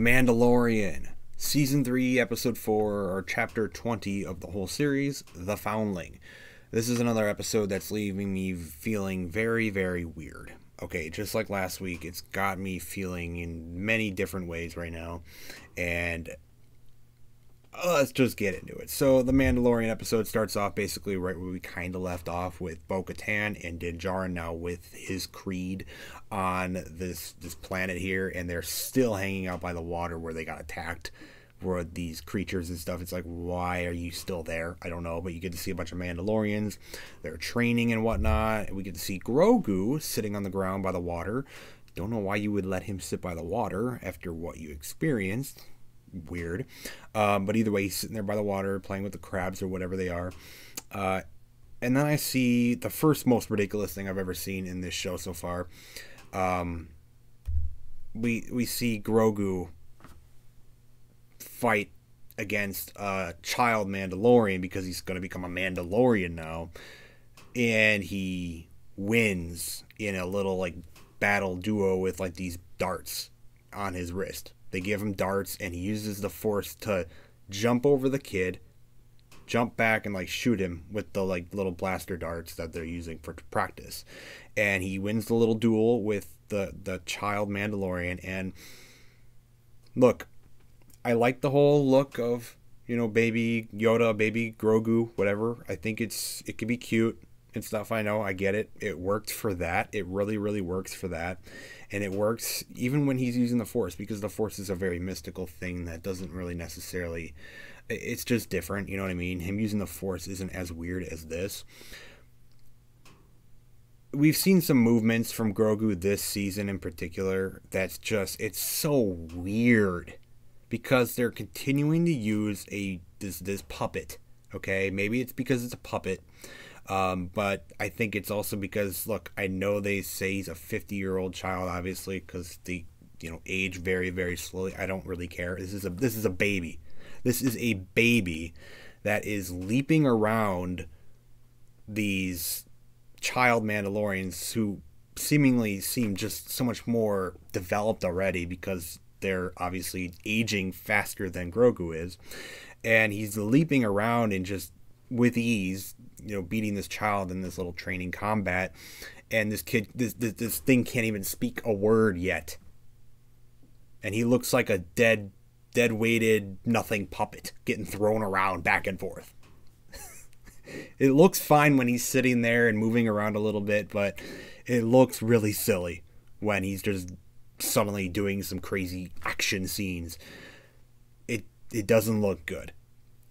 Mandalorian, Season 3, Episode 4, or Chapter 20 of the whole series, The Foundling. This is another episode that's leaving me feeling very, very weird. Okay, just like last week, it's got me feeling in many different ways right now. And uh, let's just get into it. So, the Mandalorian episode starts off basically right where we kind of left off with Bo Katan and Din Djarin now with his creed on this this planet here, and they're still hanging out by the water where they got attacked. Were these creatures and stuff? It's like, why are you still there? I don't know, but you get to see a bunch of Mandalorians. They're training and whatnot. We get to see Grogu sitting on the ground by the water. Don't know why you would let him sit by the water after what you experienced weird. Um, but either way, he's sitting there by the water playing with the crabs or whatever they are. Uh, and then I see the first most ridiculous thing I've ever seen in this show so far. Um, we we see Grogu fight against a child Mandalorian because he's going to become a Mandalorian now, and he wins in a little like battle duo with like these darts on his wrist. They give him darts, and he uses the force to jump over the kid, jump back, and like shoot him with the like little blaster darts that they're using for practice. And he wins the little duel with the the child Mandalorian. And look, I like the whole look of you know baby Yoda, baby Grogu, whatever. I think it's it could be cute and stuff. I know, I get it. It worked for that. It really, really works for that and it works even when he's using the force because the force is a very mystical thing that doesn't really necessarily it's just different you know what i mean him using the force isn't as weird as this we've seen some movements from grogu this season in particular that's just it's so weird because they're continuing to use a this this puppet okay maybe it's because it's a puppet um, but I think it's also because look, I know they say he's a 50 year old child, obviously, because the you know age very very slowly. I don't really care. This is a this is a baby. This is a baby that is leaping around these child Mandalorians who seemingly seem just so much more developed already because they're obviously aging faster than Grogu is. And he's leaping around and just with ease, you know, beating this child in this little training combat, and this kid, this this, this thing can't even speak a word yet, and he looks like a dead, dead weighted nothing puppet getting thrown around back and forth. it looks fine when he's sitting there and moving around a little bit, but it looks really silly when he's just suddenly doing some crazy action scenes. It it doesn't look good.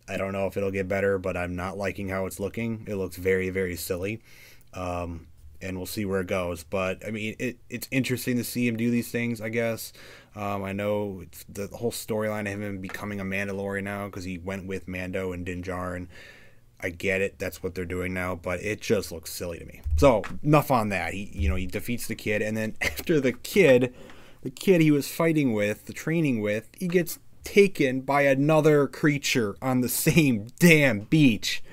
I don't know if it'll get better, but I'm not liking how it's looking. It looks very, very silly. Um, and we'll see where it goes. But I mean, it, it's interesting to see him do these things. I guess um, I know it's the whole storyline of him becoming a Mandalorian now because he went with Mando and Din Djarin. I get it. That's what they're doing now, but it just looks silly to me. So enough on that. He, you know, he defeats the kid, and then after the kid, the kid he was fighting with, the training with, he gets taken by another creature on the same damn beach.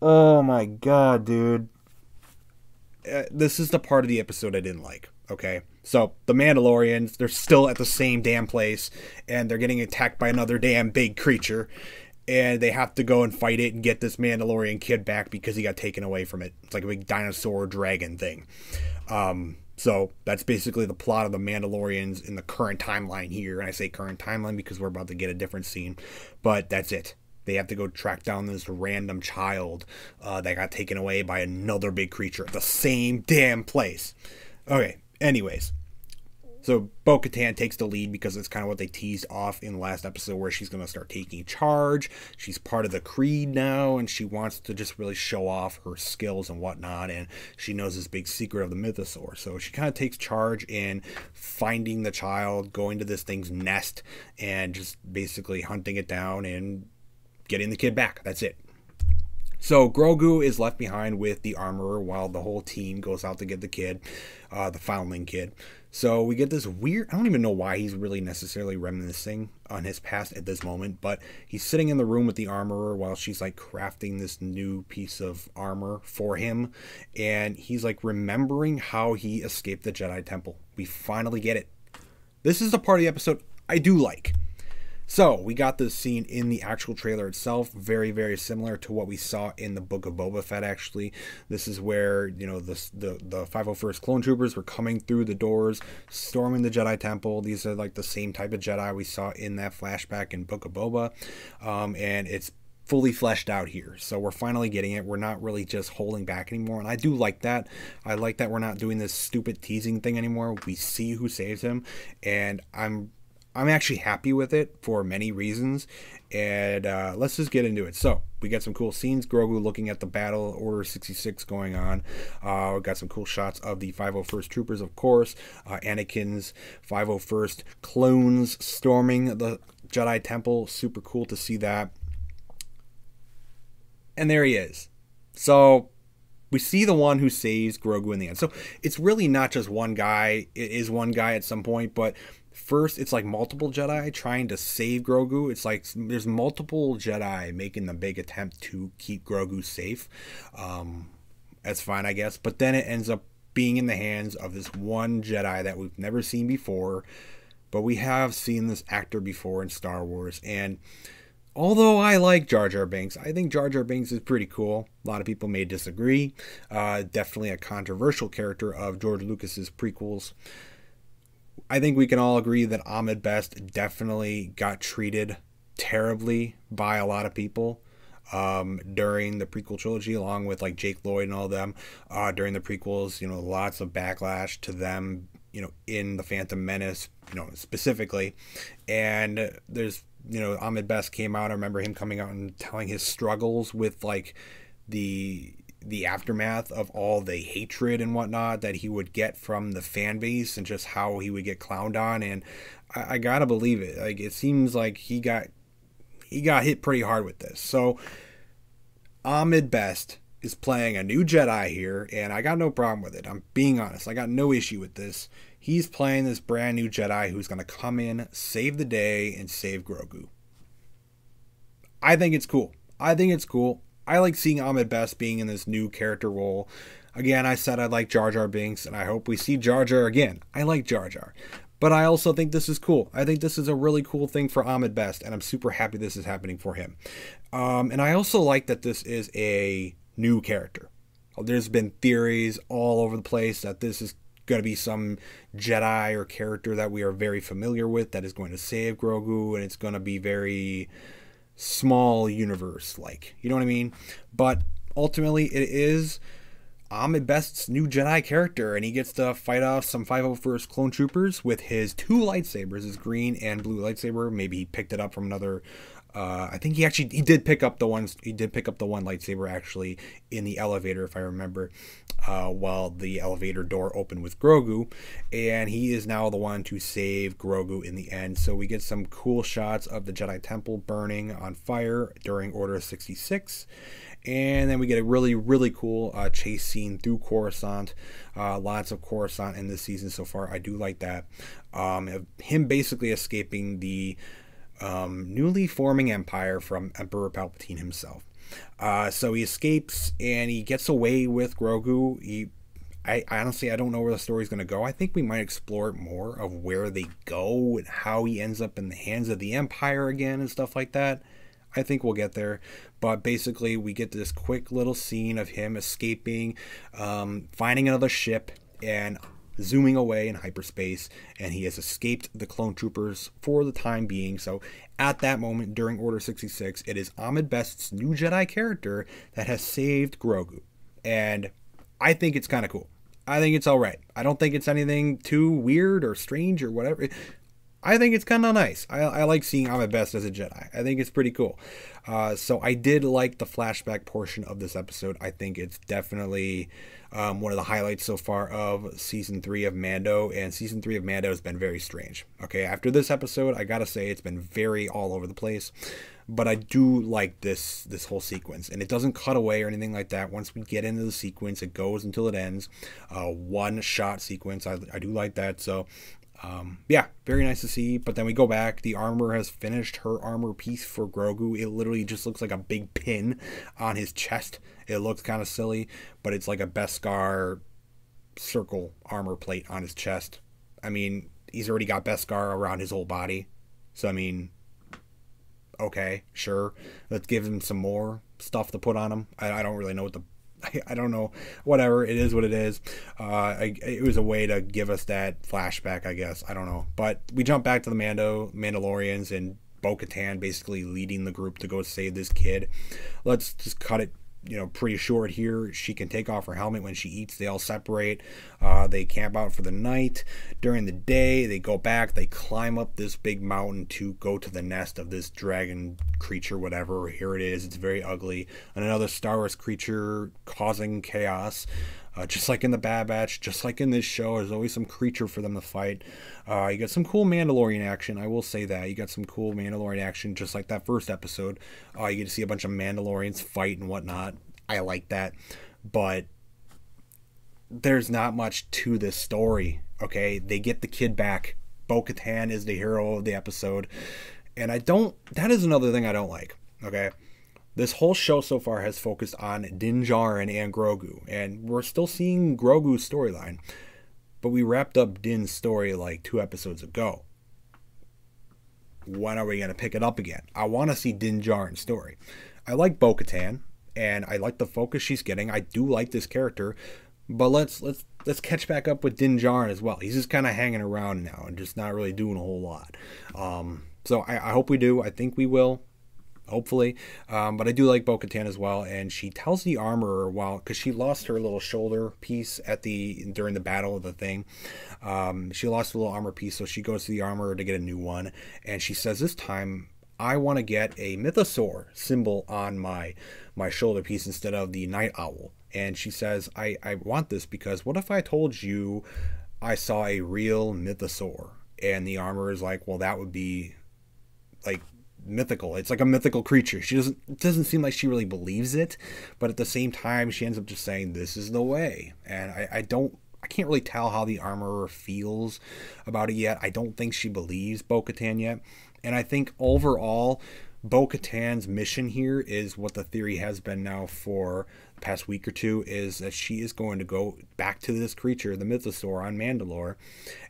Oh my god, dude. Uh, this is the part of the episode I didn't like. Okay. So the Mandalorians, they're still at the same damn place and they're getting attacked by another damn big creature. And they have to go and fight it and get this Mandalorian kid back because he got taken away from it. It's like a big dinosaur dragon thing. Um, so that's basically the plot of the Mandalorians in the current timeline here. And I say current timeline because we're about to get a different scene, but that's it. They have to go track down this random child uh, that got taken away by another big creature at the same damn place. Okay, anyways, so Bo Katan takes the lead because it's kind of what they teased off in the last episode where she's going to start taking charge. She's part of the Creed now and she wants to just really show off her skills and whatnot. And she knows this big secret of the mythosaur. So she kind of takes charge in finding the child, going to this thing's nest, and just basically hunting it down and getting the kid back. That's it. So Grogu is left behind with the armorer while the whole team goes out to get the kid, uh, the foundling kid. So we get this weird. I don't even know why he's really necessarily reminiscing on his past at this moment, but he's sitting in the room with the armorer while she's like crafting this new piece of armor for him, and he's like remembering how he escaped the Jedi Temple. We finally get it. This is the part of the episode I do like. So we got this scene in the actual trailer itself, very very similar to what we saw in the Book of Boba Fett. Actually, this is where you know the the the 501st Clone Troopers were coming through the doors, storming the Jedi Temple. These are like the same type of Jedi we saw in that flashback in Book of Boba, um, and it's fully fleshed out here. So we're finally getting it. We're not really just holding back anymore. And I do like that. I like that we're not doing this stupid teasing thing anymore. We see who saves him. And I'm I'm actually happy with it for many reasons. And uh, let's just get into it. So, we got some cool scenes. Grogu looking at the battle, Order 66 going on. Uh, we got some cool shots of the 501st Troopers, of course. Uh, Anakin's 501st clones storming the Jedi Temple. Super cool to see that. And there he is. So, we see the one who saves Grogu in the end. So it's really not just one guy. It is one guy at some point, but first it's like multiple Jedi trying to save Grogu. It's like there's multiple Jedi making the big attempt to keep Grogu safe. Um, that's fine, I guess. But then it ends up being in the hands of this one Jedi that we've never seen before. But we have seen this actor before in Star Wars. And although I like Jar Jar Binks, I think Jar Jar Binks is pretty cool. A lot of people may disagree. Uh, definitely a controversial character of George Lucas's prequels. I think we can all agree that Ahmed Best definitely got treated terribly by a lot of people um, during the prequel trilogy, along with like Jake Lloyd and all them uh, during the prequels. You know, lots of backlash to them. You know, in the Phantom Menace, you know specifically, and there's you know Ahmed Best came out. I remember him coming out and telling his struggles with like the the aftermath of all the hatred and whatnot that he would get from the fan base and just how he would get clowned on and I, I gotta believe it. Like it seems like he got he got hit pretty hard with this. So Ahmed Best is playing a new Jedi here and I got no problem with it. I'm being honest. I got no issue with this. He's playing this brand new Jedi who's gonna come in save the day and save Grogu. I think it's cool. I think it's cool I like seeing Ahmed Best being in this new character role. Again, I said I like Jar Jar Binks, and I hope we see Jar Jar again. I like Jar Jar. But I also think this is cool. I think this is a really cool thing for Ahmed Best, and I'm super happy this is happening for him. Um, and I also like that this is a new character. There's been theories all over the place that this is going to be some Jedi or character that we are very familiar with that is going to save Grogu, and it's going to be very small universe like. You know what I mean? But ultimately, it is Ahmed Best's new Jedi character, and he gets to fight off some 501st clone troopers with his two lightsabers, his green and blue lightsaber. Maybe he picked it up from another. Uh, I think he actually he did pick up the ones he did pick up the one lightsaber actually in the elevator if I remember, uh, while the elevator door opened with Grogu, and he is now the one to save Grogu in the end. So we get some cool shots of the Jedi Temple burning on fire during Order 66. And then we get a really, really cool uh, chase scene through Coruscant. Uh, lots of Coruscant in this season so far. I do like that. Um, him basically escaping the um, newly forming empire from Emperor Palpatine himself. Uh, so he escapes and he gets away with Grogu. He, I, honestly, I don't know where the story's going to go. I think we might explore more of where they go and how he ends up in the hands of the Empire again and stuff like that. I think we'll get there. But basically, we get this quick little scene of him escaping, um, finding another ship, and zooming away in hyperspace, and he has escaped the clone troopers for the time being. So, at that moment during Order 66, it is Ahmed Best's new Jedi character that has saved Grogu. And I think it's kind of cool. I think it's all right. I don't think it's anything too weird or strange or whatever. I think it's kind of nice. I, I, like seeing Ahmed Best as a Jedi. I think it's pretty cool. Uh, so I did like the flashback portion of this episode. I think it's definitely um, one of the highlights so far of season three of Mando. And season three of Mando has been very strange. Okay, after this episode, I gotta say it's been very all over the place. But I do like this this whole sequence, and it doesn't cut away or anything like that. Once we get into the sequence, it goes until it ends. Uh, one shot sequence. I, I do like that. So um, yeah, very nice to see. But then we go back. The armor has finished her armor piece for Grogu. It literally just looks like a big pin on his chest. It looks kind of silly, but it's like a Beskar circle armor plate on his chest. I mean, he's already got Beskar around his whole body. So I mean, okay, sure, let's give him some more stuff to put on him. I, I don't really know what the I, don't know. Whatever. It is what it is. Uh, I, it was a way to give us that flashback, I guess. I don't know. But we jump back to the Mando Mandalorians and Bo Katan basically leading the group to go save this kid. Let's just cut it you know pretty short here. She can take off her helmet when she eats. They all separate. Uh, they camp out for the night. During the day, they go back. They climb up this big mountain to go to the nest of this dragon creature, whatever. Here it is. It's very ugly. And another Star Wars creature causing chaos. Uh, just like in the Bad Batch, just like in this show, there's always some creature for them to fight. Uh, you got some cool Mandalorian action, I will say that. You got some cool Mandalorian action, just like that first episode. Uh, you get to see a bunch of Mandalorians fight and whatnot. I like that. But there's not much to this story, okay? They get the kid back. Bo Katan is the hero of the episode. And I don't, that is another thing I don't like, okay? This whole show so far has focused on Din Djarin and Grogu, and we're still seeing Grogu's storyline, but we wrapped up Din's story like two episodes ago. When are we going to pick it up again? I want to see Din Djarin's story. I like Bo Katan, and I like the focus she's getting. I do like this character, but let's let's let's catch back up with Din Djarin as well. He's just kind of hanging around now and just not really doing a whole lot. Um, so I, I hope we do. I think we will hopefully. Um, but I do like Bo Katan as well, and she tells the armorer while because she lost her little shoulder piece at the during the battle of the thing. Um, she lost a little armor piece, so she goes to the armorer to get a new one, and she says this time. I want to get a mythosaur symbol on my my shoulder piece instead of the Nite Owl. And she says, I, I want this because what if I told you I saw a real mythosaur? And the armor is like, well, that would be like mythical. It's like a mythical creature. She doesn't doesn't seem like she really believes it, but at the same time she ends up just saying this is the way. And I, I don't I can't really tell how the armorer feels about it yet. I don't think she believes Bo Katan yet. And I think overall Bo Katan's mission here is what the theory has been now for the past week or two is that she is going to go back to this creature, the Mythosaur on Mandalore,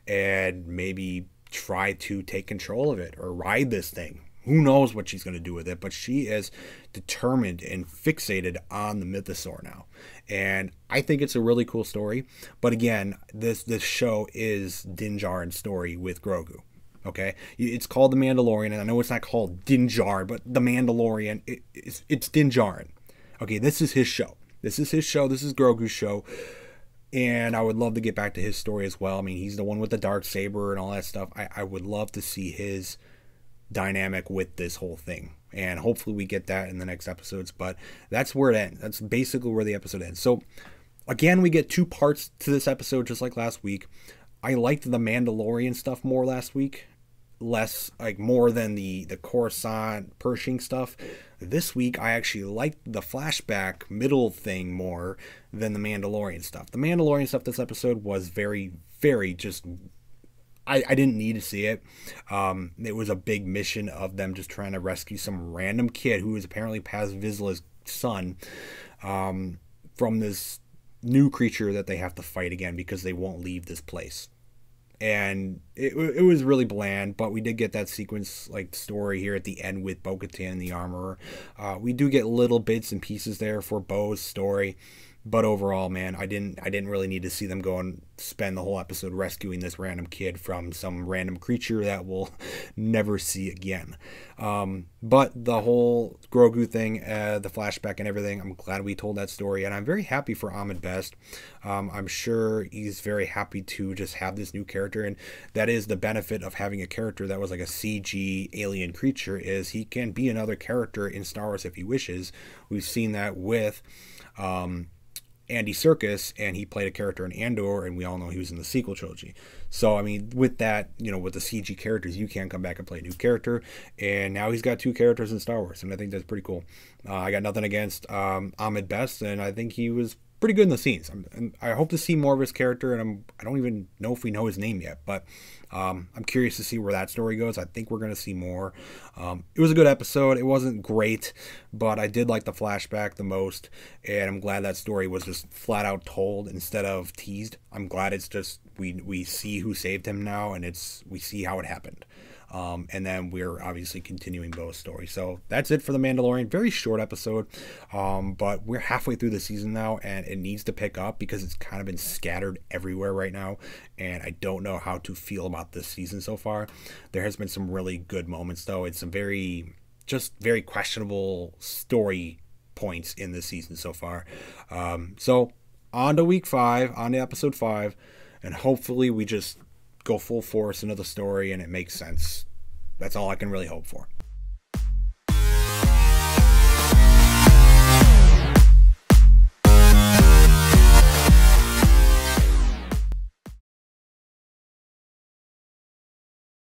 and maybe try to take control of it or ride this thing who knows what she's going to do with it, but she is determined and fixated on the mythosaur now. And I think it's a really cool story. But again, this this show is Din Djarin's story with Grogu. Okay, it's called The Mandalorian, and I know it's not called Din Djarin, but The Mandalorian. It, it's, it's. Okay, this is his show. This is his show. This is Grogu's show. And I would love to get back to his story as well. I mean, he's the one with the dark saber and all that stuff. I, I would love to see his dynamic with this whole thing. And hopefully we get that in the next episodes. But that's where it ends. That's basically where the episode ends. So again, we get two parts to this episode, just like last week. I liked the Mandalorian stuff more last week, less like more than the the Coruscant Pershing stuff. This week, I actually liked the flashback middle thing more than the Mandalorian stuff. The Mandalorian stuff this episode was very, very just I, I didn't need to see it. Um, it was a big mission of them just trying to rescue some random kid who is apparently Paz Vizsla's son um, from this new creature that they have to fight again because they won't leave this place. And it, it was really bland, but we did get that sequence like story here at the end with Bo Katan and the armorer. Uh, we do get little bits and pieces there for Bo's story. But overall, man, I didn't I didn't really need to see them go and spend the whole episode rescuing this random kid from some random creature that we'll never see again. Um, but the whole Grogu thing, uh, the flashback and everything, I'm glad we told that story, and I'm very happy for Ahmed Best. Um, I'm sure he's very happy to just have this new character, and that is the benefit of having a character that was like a CG alien creature is he can be another character in Star Wars if he wishes. We've seen that with. Um, Andy Serkis, and he played a character in Andor, and we all know he was in the sequel trilogy. So, I mean, with that, you know, with the CG characters, you can come back and play a new character, and now he's got two characters in Star Wars, and I think that's pretty cool. Uh, I got nothing against um, Ahmed Best, and I think he was pretty good in the scenes. I'm, i hope to see more of his character, and I'm, I don't even know if we know his name yet, but um, I'm curious to see where that story goes. I think we're going to see more. Um, it was a good episode. It wasn't great, but I did like the flashback the most, and I'm glad that story was just flat out told instead of teased. I'm glad it's just we we see who saved him now, and it's we see how it happened. Um, and then we're obviously continuing Bo's story. So that's it for The Mandalorian. Very short episode, um, but we're halfway through the season now, and it needs to pick up because it's kind of been scattered everywhere right now. And I don't know how to feel about this season so far. There has been some really good moments, though. It's a very, just very questionable story points in this season so far. Um, so on to week five, on to episode five, and hopefully we just go full force into the story and it makes sense. That's all I can really hope for.